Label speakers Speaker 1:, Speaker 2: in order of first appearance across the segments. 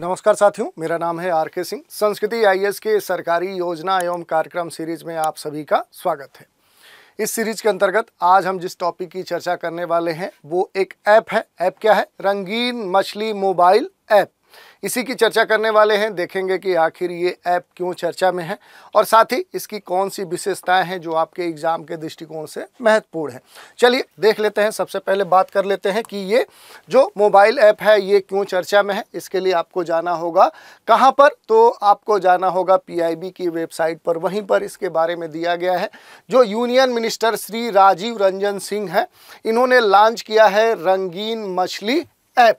Speaker 1: नमस्कार साथियों, मेरा नाम है आर के सिंह। संस्कृति आईएएस के सरकारी योजना एवं कार्यक्रम सीरीज़ में आप सभी का स्वागत है। इस सीरीज़ के अंतर्गत आज हम जिस टॉपिक की चर्चा करने वाले हैं, वो एक ऐप है। ऐप क्या है? रंगीन मछली मोबाइल ऐप। इसी की चर्चा करने वाले हैं। देखेंगे कि आखिर ये ऐप क्यों चर्चा में है और साथ ही इसकी कौन सी विशेषताएँ हैं जो आपके एग्ज़ाम के दृष्टिकोण से महत्वपूर्ण है। चलिए देख लेते हैं, सबसे पहले बात कर लेते हैं कि ये जो मोबाइल ऐप है, ये क्यों चर्चा में है, इसके लिए आपको जाना होगा। कहाँ पर? तो आपको जाना होगा पीआईबी की वेबसाइट पर। वहीं पर इसके बारे में दिया गया है, जो यूनियन मिनिस्टर श्री राजीव रंजन सिंह है। इन्होंने लॉन्च किया है रंगीन मछली ऐप।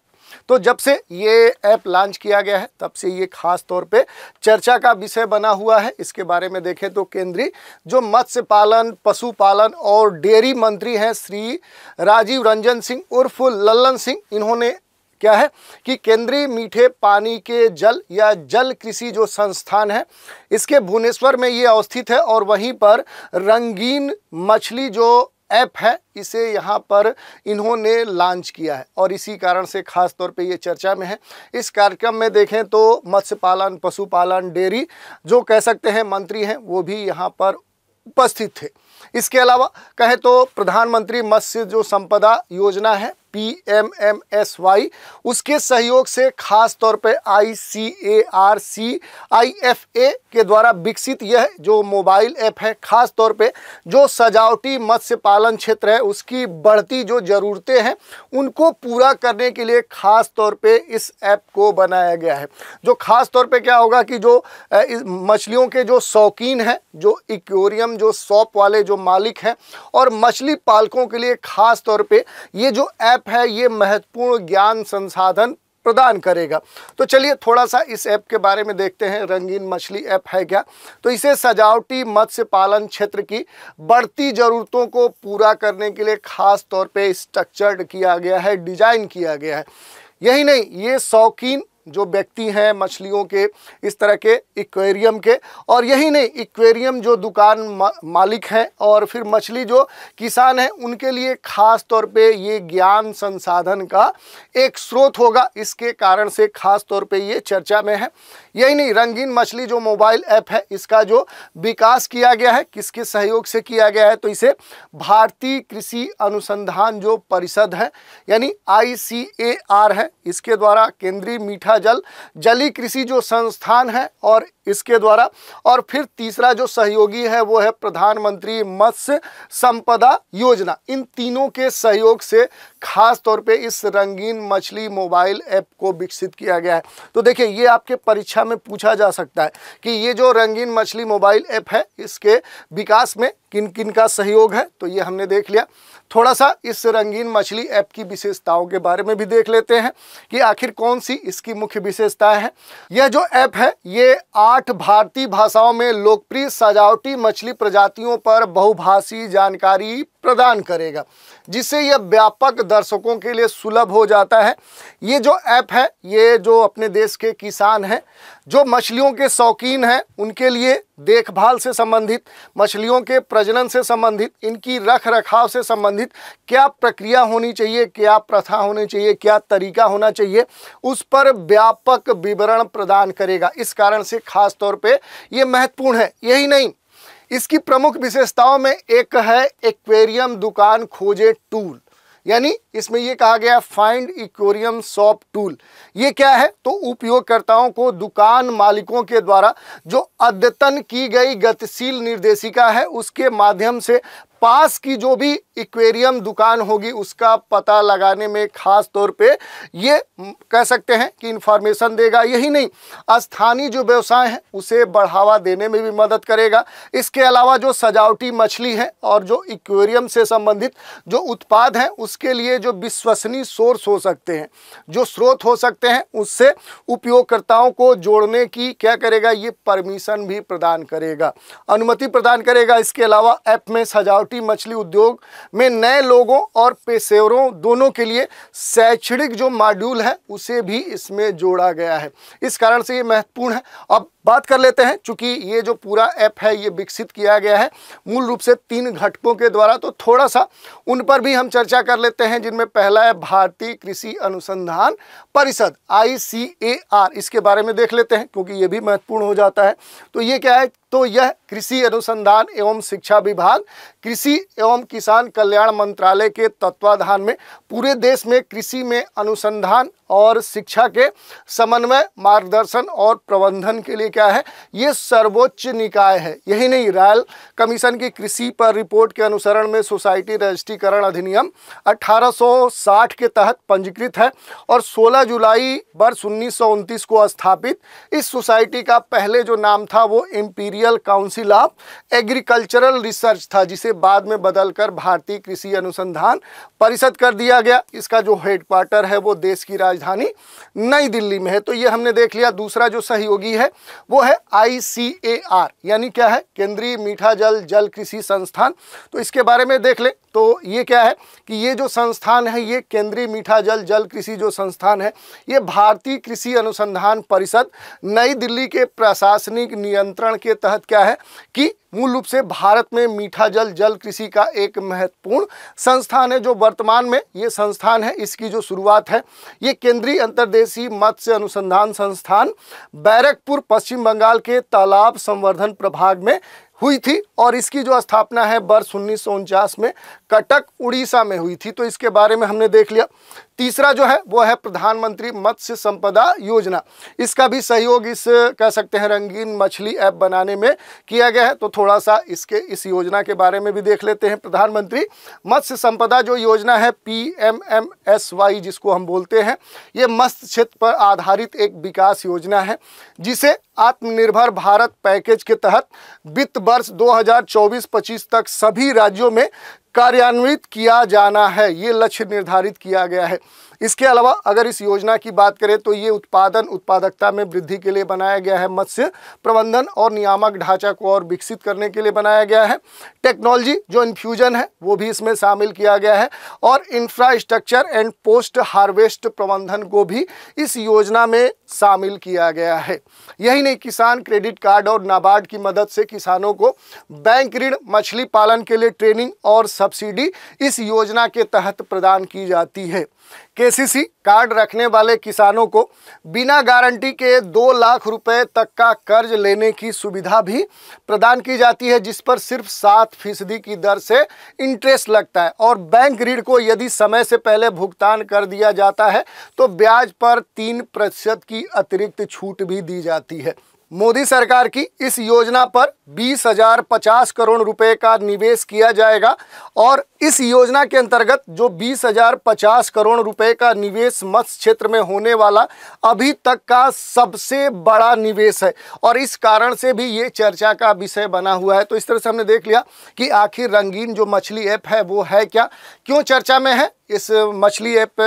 Speaker 1: तो जब से ये ऐप लॉन्च किया गया है, तब से ये खास तौर पे चर्चा का विषय बना हुआ है। इसके बारे में देखें तो केंद्रीय, जो मत्स्य पालन, पशुपालन और डेयरी मंत्री हैं श्री राजीव रंजन सिंह उर्फ़ लल्लन सिंह, इन्होंने क्या है कि केंद्रीय मीठे पानी के जल या जल कृषि जो संस्थान है, इसके भुवनेश्वर में ये अवस्थित है और वहीं पर रंगीन मछली जो ऐप है, इसे यहाँ पर इन्होंने लॉन्च किया है। और इसी कारण से खास तौर पे ये चर्चा में है। इस कार्यक्रम में देखें तो मत्स्य पालन पशुपालन, डेयरी जो कह सकते हैं मंत्री हैं, वो भी यहाँ पर उपस्थित थे। इसके अलावा कहें तो प्रधानमंत्री मत्स्य जो संपदा योजना है P M M S Y उसके सहयोग से खास तौर पे एफ़ ए के द्वारा विकसित यह जो मोबाइल ऐप है, खास तौर पे जो सजावटी मत्स्य पालन क्षेत्र है, उसकी बढ़ती जो ज़रूरतें हैं, उनको पूरा करने के लिए खास तौर पे इस ऐप को बनाया गया है। जो खास तौर पे क्या होगा कि जो मछलियों के जो शौकीन हैं, जो इक्वेरियम, जो शॉप वाले जो मालिक हैं, और मछली पालकों के लिए खास तौर पे ये जो ऐप ऐप है, ये महत्वपूर्ण ज्ञान संसाधन प्रदान करेगा। तो चलिए थोड़ा सा इस ऐप के बारे में देखते हैं, रंगीन मछली ऐप है क्या? तो इसे सजावटी मत्स्य पालन क्षेत्र की बढ़ती ज़रूरतों को पूरा करने के लिए खास तौर पे स्ट्रक्चर्ड किया गया है डिज़ाइन किया गया है। यही नहीं, ये शौकीन जो व्यक्ति हैं मछलियों के इस तरह के इक्वेरियम के। और यही नहीं इक्वेरियम जो दुकान मा, मालिक हैं और फिर मछली जो किसान हैं उनके लिए खास तौर पे ये ज्ञान संसाधन का एक स्रोत होगा। इसके कारण से खास तौर पे ये चर्चा में है। यही नहीं रंगीन मछली जो मोबाइल ऐप है इसका जो विकास किया गया है किसके सहयोग से किया गया है तो इसे भारतीय कृषि अनुसंधान जो परिषद है यानी ICAR है इसके द्वारा केंद्रीय मीठा जल जली कृषि जो संस्थान है और इसके द्वारा। और फिर तीसरा जो सहयोगी है, वो है प्रधानमंत्री मत्स्य संपदा योजना। इन तीनों के सहयोग से खास तौर पे इस रंगीन मछली मोबाइल ऐप को विकसित किया गया है। तो देखिए, ये आपके परीक्षा में पूछा जा सकता है कि ये जो रंगीन मछली मोबाइल ऐप है, इसके विकास में किन किन का सहयोग है। तो ये हमने देख लिया। थोड़ा सा इस रंगीन मछली ऐप की विशेषताओं के बारे में भी देख लेते हैं कि आखिर कौन सी इसकी मुख्य विशेषताएँ हैं। यह जो ऐप है, ये आठ भारतीय भाषाओं में लोकप्रिय सजावटी मछली प्रजातियों पर बहुभाषी जानकारी प्रदान करेगा, जिससे यह व्यापक दर्शकों के लिए सुलभ हो जाता है। ये जो ऐप है, ये जो अपने देश के किसान हैं, जो मछलियों के शौकीन हैं, उनके लिए देखभाल से संबंधित, मछलियों के प्रजनन से संबंधित, इनकी रख रखाव से संबंधित क्या प्रक्रिया होनी चाहिए, क्या प्रथा होनी चाहिए, क्या तरीका होना चाहिए, उस पर व्यापक विवरण प्रदान करेगा। इस कारण से खास तौर पे ये महत्वपूर्ण है। यही नहीं इसकी प्रमुख विशेषताओं में एक है एक्वेरियम दुकान खोजे टूल। यानी इसमें यह कहा गया फाइंड इक्वेरियम शॉप टूल। ये क्या है? तो उपयोगकर्ताओं को दुकान मालिकों के द्वारा जो अद्यतन की गई गतिशील निर्देशिका है, उसके माध्यम से पास की जो भी इक्वेरियम दुकान होगी, उसका पता लगाने में खास तौर पे ये कह सकते हैं कि इन्फॉर्मेशन देगा। यही नहीं स्थानीय जो व्यवसाय है, उसे बढ़ावा देने में भी मदद करेगा। इसके अलावा जो सजावटी मछली है और जो इक्वेरियम से संबंधित जो उत्पाद हैं, उसके लिए जो विश्वसनीय सोर्स हो सकते हैं, जो स्रोत हो सकते हैं, उससे उपयोगकर्ताओं को जोड़ने की क्या करेगा? ये परमिशन भी प्रदान करेगा, अनुमति प्रदान करेगा। इसके अलावा ऐप में सजावट छोटी मछली उद्योग में नए लोगों और पेशेवरों दोनों के लिए शैक्षणिक जो मॉड्यूल है, उसे भी इसमें जोड़ा गया है। इस कारण से ये महत्वपूर्ण है। अब बात कर लेते हैं, चूँकि ये जो पूरा ऐप है, ये विकसित किया गया है, मूल रूप से तीन घटकों के द्वारा तो थोड़ा सा उन पर भी हम चर्चा कर लेते हैं, जिनमें पहला है भारतीय कृषि अनुसंधान परिषद आईसीएआर इसके बारे में देख लेते हैं, क्योंकि ये भी महत्वपूर्ण हो जाता है। तो ये क्या है? तो यह कृषि अनुसंधान एवं शिक्षा विभाग, कृषि एवं किसान कल्याण मंत्रालय के तत्वाधान में पूरे देश में कृषि में अनुसंधान और शिक्षा के समन्वय, मार्गदर्शन और प्रबंधन के लिए क्या है? ये सर्वोच्च निकाय है। यही नहीं, रॉयल कमीशन की कृषि पर रिपोर्ट के अनुसरण में सोसाइटी रजिस्ट्रीकरण अधिनियम 1860 के तहत पंजीकृत है और 16 जुलाई वर्ष उन्नीस को स्थापित। इस सोसाइटी का पहले जो नाम था वो imperial council of agricultural research था, जिसे बाद में बदलकर भारतीय कृषि अनुसंधान परिषद कर दिया गया। इसका जो हेडक्वार्टर है वो देश की राजधानी नई दिल्ली में है। तो ये हमने देख लिया। दूसरा जो सहयोगी है वो है आईसीएआर यानी क्या है? केंद्रीय मीठा जल जल कृषि संस्थान। तो इसके बारे में देख लें तो ये क्या है कि ये जो संस्थान है, ये केंद्रीय मीठा जल जल कृषि जो संस्थान है, ये भारतीय कृषि अनुसंधान परिषद नई दिल्ली के प्रशासनिक नियंत्रण के तहत क्या है कि मूल रूप से भारत में मीठा जल जल कृषि का एक महत्वपूर्ण संस्थान है जो वर्तमान में ये संस्थान है। इसकी जो शुरुआत है, ये केंद्रीय अंतर्देशीय मत्स्य अनुसंधान संस्थान बैरकपुर, पश्चिम बंगाल के तालाब संवर्धन प्रभाग में हुई थी और इसकी जो स्थापना है, वर्ष उन्नीस सौ उनचास में कटक, उड़ीसा में हुई थी। तो इसके बारे में हमने देख लिया। तीसरा जो है, वो है प्रधानमंत्री मत्स्य संपदा योजना। इसका भी सहयोग इस, कह सकते हैं, रंगीन मछली ऐप बनाने में किया गया है। तो थोड़ा सा इसके, इस योजना के बारे में भी देख लेते हैं। प्रधानमंत्री मत्स्य संपदा जो योजना है, P M M S Y जिसको हम बोलते हैं, ये मत्स्य क्षेत्र पर आधारित एक विकास योजना है, जिसे आत्मनिर्भर भारत पैकेज के तहत वित्त वर्ष 2024-25 तक सभी राज्यों में कार्यान्वित किया जाना है ये लक्ष्य निर्धारित किया गया है। इसके अलावा अगर इस योजना की बात करें तो ये उत्पादन उत्पादकता में वृद्धि के लिए बनाया गया है, मत्स्य प्रबंधन और नियामक ढांचा को और विकसित करने के लिए बनाया गया है। टेक्नोलॉजी जो इन्फ्यूजन है, वो भी इसमें शामिल किया गया है और इंफ्रास्ट्रक्चर एंड पोस्ट हार्वेस्ट प्रबंधन को भी इस योजना में शामिल किया गया है। यही नहीं, किसान क्रेडिट कार्ड और नाबार्ड की मदद से किसानों को बैंक ऋण, मछली पालन के लिए ट्रेनिंग और सब्सिडी इस योजना के तहत प्रदान की जाती है। केसीसी कार्ड रखने वाले किसानों को बिना गारंटी के दो लाख रुपए तक का कर्ज लेने की सुविधा भी प्रदान की जाती है, जिस पर सिर्फ़ सात फ़ीसदी की दर से इंटरेस्ट लगता है। और बैंक ऋण को यदि समय से पहले भुगतान कर दिया जाता है तो ब्याज पर तीन प्रतिशत की अतिरिक्त छूट भी दी जाती है। मोदी सरकार की इस योजना पर बीस हज़ार पचास करोड़ रुपए का निवेश किया जाएगा और इस योजना के अंतर्गत जो बीस हज़ार पचास करोड़ रुपए का निवेश मत्स्य क्षेत्र में होने वाला अभी तक का सबसे बड़ा निवेश है और इस कारण से भी ये चर्चा का विषय बना हुआ है। तो इस तरह से हमने देख लिया कि आखिर रंगीन जो मछली ऐप है वो है क्या? क्यों चर्चा में है? इस मछली ऐप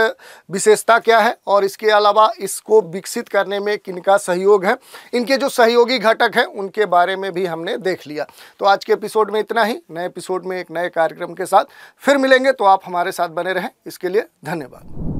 Speaker 1: विशेषता क्या है और इसके अलावा इसको विकसित करने में किन का सहयोग है? इनके जो सहयोगी घटक हैं, उनके बारे में भी हमने देख लिया। तो आज के एपिसोड में इतना ही। नए एपिसोड में एक नए कार्यक्रम के साथ फिर मिलेंगे तो आप हमारे साथ बने रहें। इसके लिए धन्यवाद।